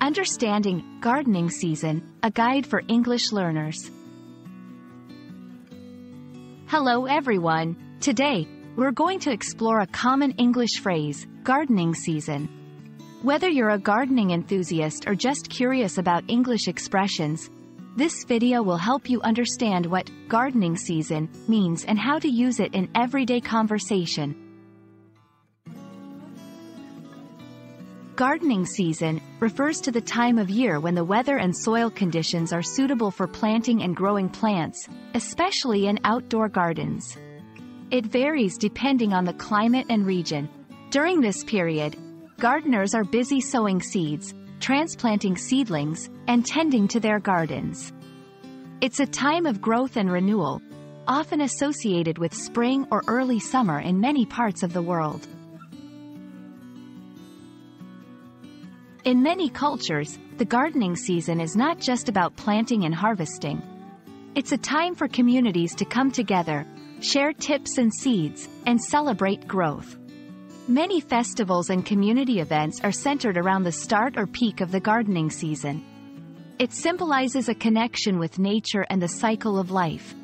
Understanding Gardening Season, a guide for English learners. Hello everyone. Today, we're going to explore a common English phrase, gardening season. Whether you're a gardening enthusiast or just curious about English expressions, this video will help you understand what gardening season means and how to use it in everyday conversation. Gardening season refers to the time of year when the weather and soil conditions are suitable for planting and growing plants, especially in outdoor gardens. It varies depending on the climate and region. During this period, gardeners are busy sowing seeds, transplanting seedlings, and tending to their gardens. It's a time of growth and renewal, often associated with spring or early summer in many parts of the world. In many cultures, the gardening season is not just about planting and harvesting. It's a time for communities to come together, share tips and seeds, and celebrate growth. Many festivals and community events are centered around the start or peak of the gardening season. It symbolizes a connection with nature and the cycle of life.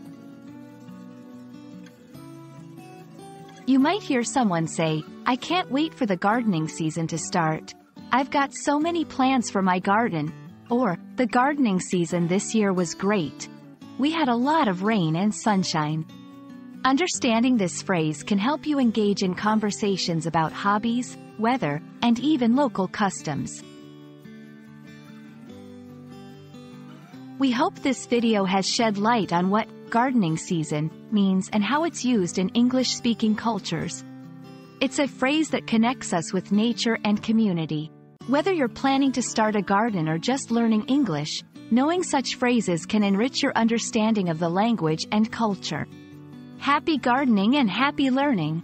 You might hear someone say, I can't wait for the gardening season to start. I've got so many plans for my garden. Or, the gardening season this year was great. We had a lot of rain and sunshine. Understanding this phrase can help you engage in conversations about hobbies, weather, and even local customs. We hope this video has shed light on what gardening season means and how it's used in English-speaking cultures. It's a phrase that connects us with nature and community. Whether you're planning to start a garden or just learning English, knowing such phrases can enrich your understanding of the language and culture. Happy gardening and happy learning!